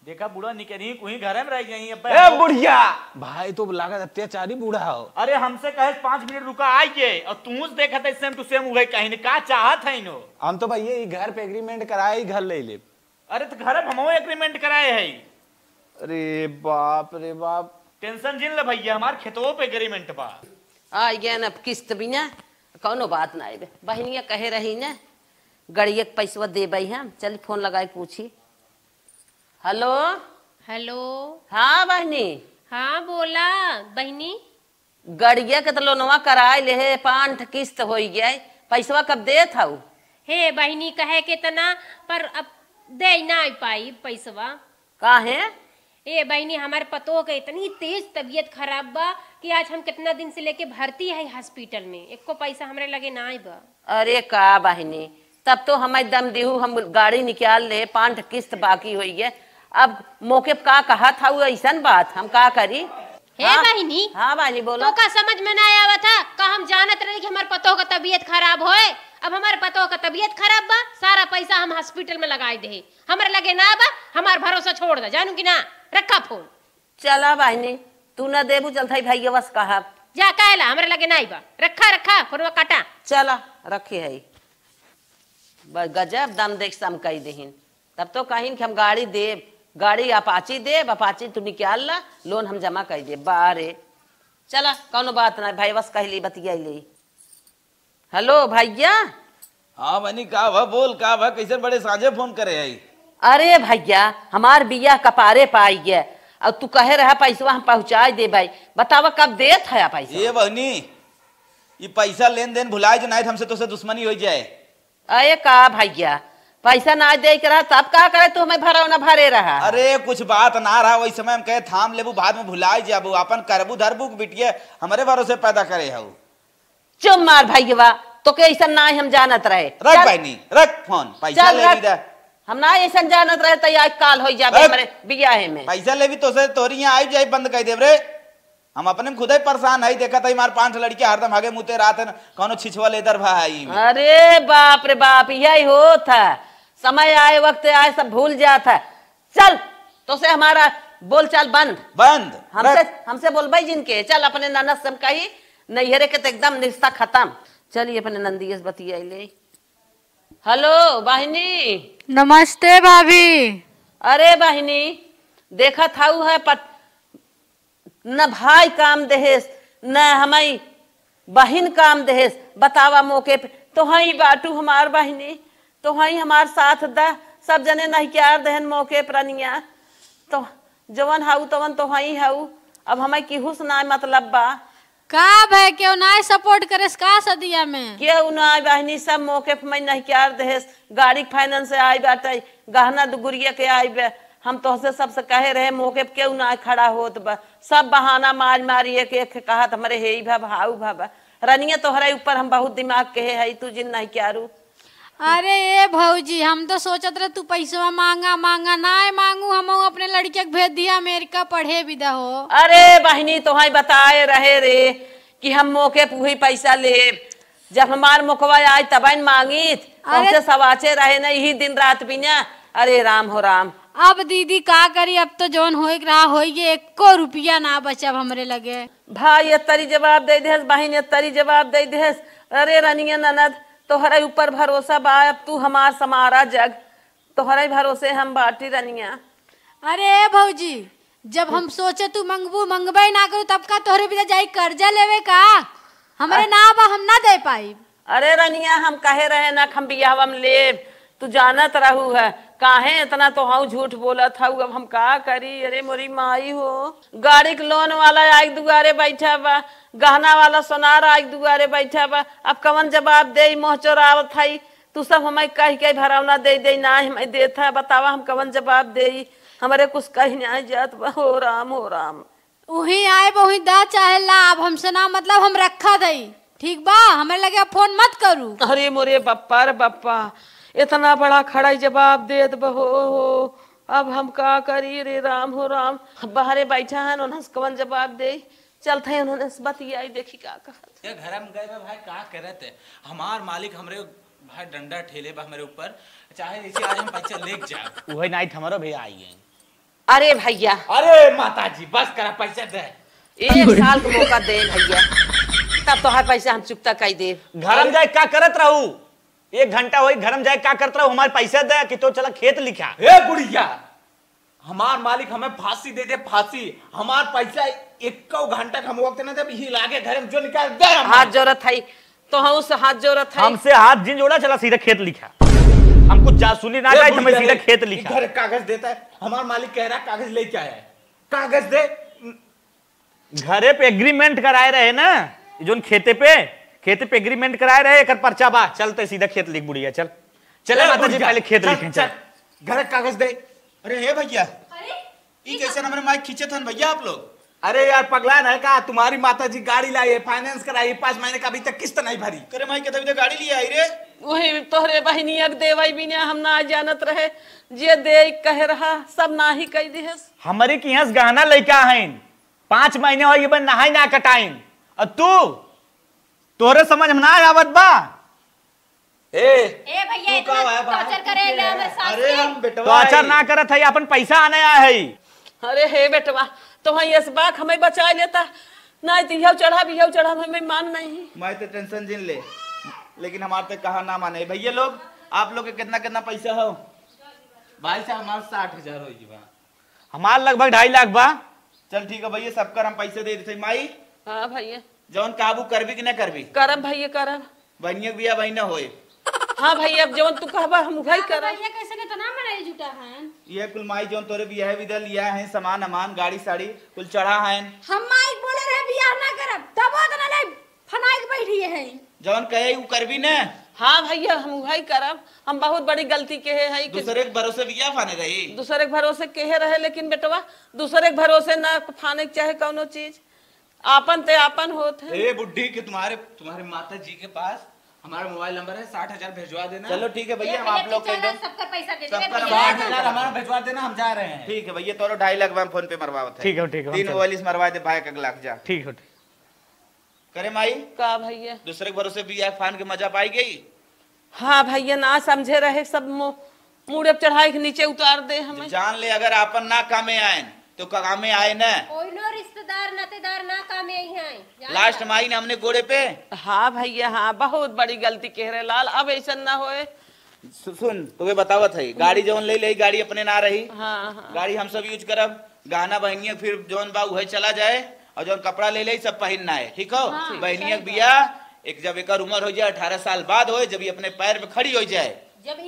देखा बूढ़ा निकली वहीं घर में रह गई ए बुढ़िया! भाई तो लागत अत्याचारी बूढ़ा हो। अरे हमसे कहे पाँच मिनट रुका आइए। और तू देखा था सेम टू सेम हुए कहीं ने का चाहत है नो हम तो भैया ये घर पे एग्रीमेंट कराए घर ले ले। अरे तो घर हम एग्रीमेंट कराए है। अरे बाप रे बाप। टेंशन जिन ले भैया हमार खेतों पे एग्रीमेंट बा। आ गया ना किस्त भी ना कौनो बात ना आए बहनिया कहे रही ना गड़िया के पैसवा दे हम चल फ़ोन लगाए पूछी। हेलो? हेलो? हाँ बहनी। हाँ बोला। बहनी? गड़िया के तो लोनवा कराए ले है पाँच किस्त हो गया पैसवा कब दे था हे बहनी कहे के तना पर अब दे ना पाई पैसवा। काहे? ए बहनी हमारे पतो के इतनी तेज तबीयत खराब बा कि आज हम कितना दिन से लेके भर्ती है हॉस्पिटल में। एको पैसा हमारे लगे ना आई बा। अरे का बहनी? तब तो हमें दम दिहू हम गाड़ी निकाल ले पांठ किस्त बाकी हुई है अब मौके का कहा था वो ऐसा बात। हम का करी? हे हाँ? बहनी हाँ बहनी बोलो। तो का समझ में ना आया था का हम जानत रहे कि हमारे पतो का तबीयत खराब होए। अब हमारे पतो का तबीयत खराब बा सारा पैसा हम हॉस्पिटल में लगाए दे। हमरे लगे ना बा हमार भरोसा छोड़ दे। जानू कि ना? रखा फ़ोन। चला बहनी तू न देबू चलता भैया बस कहा। जा कहला हमरे लगे ना बा। रखा रखा फोनवा काटा। चला रखे है। गजब दम देख सम कही दहीन। तब तो कहीं कि हम गाड़ी देब। गाड़ी अपाची देब अपाची तू निकाल ला लोन हम जमा कर दे। बारे। चला कौनो बात ना भाई बस कहली बतियाली हेलो भैया? हाँ बनी का भा बोल का भा कैसे बड़े साझे फ़ोन करे आई अरे भैया हमार बिया कपारे पाई गया और तू कहे रहा पैसा हम पहुँचा दे भाई। बतावा कब देत है पैसा? ये बहनी ये पैसा लेन देन भुलाए जो नहीं हमसे तो से दुश्मनी हो जाए। अरे का भैया? पैसा ना दे के रहा तब का करे तू हमें भरा ना भरे रहा? अरे कुछ बात ना रहा वही समय हम कहे थाम लेबू बाद में भुलाए जाबू अपन करबू धरबू के बिटिया हमारे भरोसे पैदा करे हऊ। चुप मार भैया तो के ऐसा ना हम जानत रहे। रख बहनी रख फ़ोन पैसा ले हम ना ऐसा जानत रहे तो आज काल हो जाबे हमारे बियाहे में। पैसा ले भी तो से तोरी यहाँ आई जाए बंद कर देव रे। हम अपने खुद ही परेशान है देखा था हमारे पाँच लड़के हरदम आगे मुते रात है कौनो छिछवा लेदर भाई अरे बाप रे बाप यही होता समय आए वक्त आए सब भूल जाता है चल तो से हमारा बोल चाल बंद। बंद। हमसे। हमसे बोलबई जिनके। चल अपने ननद सब हम कही नैहरे के तो एकदम रिश्ता खत्म। चलिए अपने नंदी बतिया ले। हेलो बहिनी। नमस्ते भाभी। अरे बहिनी देखा था वो है पत न भाई काम देहेस न हमारी बहिन काम देहेस बतावा मौके पे तो हई बाटू हमार बहिनी। तो हई हमार साथ दा सब जने नहीं क्या दहन मौके प्रनिया तो जवन हाउ तवन तो हई हाउ। अब हमें केहू से ना मतलब बा? का भाई क्यों ना सपोर्ट करे का सदिया में? ना आई बहिनी सब मौके पे मैं नहीं क्या देहेस। गाड़ी फाइनेंस से आई बाटे गहना दुगुरिया के आई बे। हम तोहसे सबसे कहे रहे मौके पे केहू ना खड़ा होत बा? सब बहाना मार मारी एक एक कहत हमरे हे भा भाऊ भा रनिया तोहरे ऊपर हम बहुत दिमाग के है तू जिन नहीं क्या रू अरे ए भौजी हम तो सोचत रहे तू पैसा मांगा मांगा ना मांगू हम अपने लड़के के भेज दिया अमेरिका पढ़े विदा हो। अरे बहनी तोहाई बताए रहे रे कि हम मौके पे हुई पैसा ले। जब हमार मुकवा आए तब मांगी हमसे सवाचे रहे ना यही दिन रात बिना। अरे राम हो राम। अब दीदी का करी? अब तो जोन हो रहा हो एको रुपया ना बचा हमरे लगे। भाई ये तरी जवाब दे देस बहन ये तरी जवाब दे देस अरे रनिया ननद तोहरे ऊपर भरोसा बा अब तू हमार समारा जग। तोहरे भरोसे हम बाटी रनिया अरे भौजी जब हम सोचे तू मंगबू मंगबे ना करू तब का तोहरे बिना जाई कर्जा लेवे का? हमरे ना बा हम ना दे पाई। अरे रनिया हम कहे रहे ना हम बियाह हम ले तू जानत रहू है। काहे इतना तो हम झूठ बोलत हऊ अब हम का करी? अरे मोरी माई हो। गाड़ी के लोन वाला आग दुआरे बैठा बा। गहना वाला सोनार आग दुआरे बैठा बा। अब कवन जवाब दे? मोह चोरावत हई तू सब हमें कह के भरावना दे दे ना हमें देता बतावा हम कवन जवाब दे? हमारे कुछ कहीं नहीं जात बा। हो राम हो राम। वही आए वही दा चाहे लाभ। हमसे ना मतलब हम रखा दई। ठीक बा? हमें लगे फ़ोन मत करू। अरे मोरे बप्पा रे बप्पा। इतना बड़ा खड़ा जवाब देत बहो। हो अब हम का करी रे? राम हो राम। बाहरे बैठा है उन्हें कवन जवाब दे। चलते हैं उन्होंने बतियाई देखी का कहा ये घर में गए भाई का करत है हमार मालिक हमरे भाई डंडा ठेले बा हमारे ऊपर। चाहे जैसे आज हम पैसा लेके जाए वही नाइट हमारो भैया आई है। अरे भैया। अरे माता जी बस करा पैसा दे। एक साल का मौका दे भैया। तब तो हर पैसा हम चुकता कई दे। घर में जाए का करत रहू? एक घंटा वही घर में जाए क्या करता रहू? हमारे पैसा दे कि तो चला खेत लिखा। ए बुढ़िया हमार मालिक हमें फांसी दे दे फांसी। हमार पैसा एक घंटा हम वक्त ना दे ही लागे घर में जो निकाल दे हाथ जोरत है तो हम उससे हाथ जोरत है। हमसे हाथ जिन जोड़ा चला सीधा खेत लिखा। हम कुछ जा सुनी ना जाए हमें सीधा खेत लिखा। घर कागज़ देता है हमार मालिक कह रहा है कागज़ लेके आया है। कागज़ दे। घरे पे एग्रीमेंट कराए रहे ना जोन खेते पे खेते पे एग्रीमेंट कराए रहे एक पर्चा बा। चलते सीधा खेत लिख बुढ़िया चल। चले माता जी पहले खेत लिखें चल। घर कागज़ दे। अरे हे भैया। ई कैसे हमारे माइक खींचे थन भैया आप लोग? अरे यार पगला है का तुम्हारी माता जी गाड़ी लाई है फाइनेंस कराई पाँच महीने का अभी तक किस्त नहीं भरी। करे माई के तभी तो गाड़ी लिए आई रे। वही तोहरे बहनिया के देवाई बिना हम ना जानत रहे। जे दे कह रहा सब ना ही कह दे हमारे के यहाँ गहना लड़का है पाँच महीने हो ये बन नहाई ना कटाइन। और तू? तोरे समझ में ना आवत बा? ए ए भैया तू का इतना है? टॉर्चर तू करे ले है? सास अरे हम तो बेटवा आचार है। ना करत है अपन पैसा आने आया है। अरे हे बेटवा तो वही इस बात हमें बचा लेता। नहीं तो यह चढ़ा भी यह चढ़ा हमें मान नहीं। मैं तो टेंशन जिन ले। लेकिन हमारे तो कहा ना माने। भैया लोग आप लोग के कितना कितना पैसा हो? भाई साहब हमारे साठ हज़ार हो जी बा। हमार लगभग ढाई लाख बा। चल ठीक है भैया सबकर हम पैसे दे देते माई? हाँ भैया। जौन काबू करबी कि ना करबी? करब भैया करब। बनिया बिया बहिना होए। हाँ भैया अब जवन तू कहबा हम वही करब। भैया कैसे के तना मनाई जुटा है ये कुल माई जौन तोरे बिया है विदा लिया है सामान अमान गाड़ी साड़ी कुल चढ़ा है। हम माइक बोले रहे बियाह ना करब तब तो ना ले फनाई के बैठी है। जौन कहे उ करबी ना? हाँ भैया हम वही करब। हम बहुत बड़ी गलती के है कि दूसरे के भरोसे बिया फाने रही। दूसरे के भरोसे केहे रहे लेकिन बेटवा दूसरे के भरोसे ना फाने के चाहे कौनो चीज़। आपन ते आपन होत है। ए बुढ़ी के तुम्हारे तुम्हारे माता जी के पास हमारा मोबाइल नंबर है साठ हज़ार भेजवा देना। चलो ठीक है भैया हम आप लोग सबका पैसा दे सबका साठ हज़ार हमारा भेजवा देना हम जा रहे हैं। ठीक है भैया तोरो ढाई लाख में फ़ोन पे मरवावत है। ठीक है, ठीक है, तीन मोबाइल मरवा दे भाई एक लाख जा। ठीक है करे माई? का भैया? दूसरे के भरोसे बिया फान के मज़ा पाई गई? हाँ भैया ना समझे रहे सब मु- मुड़े चढ़ाई के नीचे उतार दे हमें। जान ले अगर आपन ना कामे आए तो कामे आए ना। कोई नो रिश्तेदार नातेदार ना काम आई हैं। लास्ट। माई ने हमने गोड़े पे। हाँ भैया हाँ बहुत बड़ी गलती कह रहे लाल। अब ऐसा ना होए। सुन तुम्हें बतावत है गाड़ी जौन ले ले गाड़ी अपने ना रही। हाँ हाँ। गाड़ी हम सब यूज़ करब। गाना बहनिया फिर जौन बा उहे चला जाए। और जौन कपड़ा ले ले सब पहनना है? ठीक हो बहनिया बिया एक जब एक उम्र हो जाए अठारह साल बाद हो जब ये अपने पैर पे खड़ी हो जाए।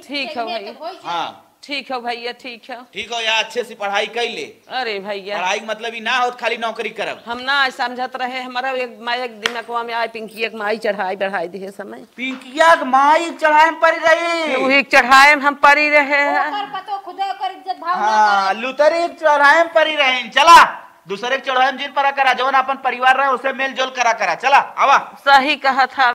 ठीक है। हाँ। ठीक है भैया ठीक है? ठीक हो या अच्छे से पढ़ाई कर ले। अरे भैया। पढ़ाई मतलब ही ना हो खाली नौकरी करब। हम ना समझत रहे हमारा एक माई एक दिमागवा में आए पिंकी एक माई चढ़ाई बढ़ाई दिए समय। पिंकिया के माई चढ़ाई में पड़ रही। वही चढ़ाए हम परी रहे। हैं ओकर पतो खुदा ओकर इज़्ज़त भाव ना हाँ लुतरी एक में पड़ी रहे। चला दूसरे के में जिन परा करा जौन अपन परिवार रहे उसे मेल जोल करा करा चला आवा। सही कहा था।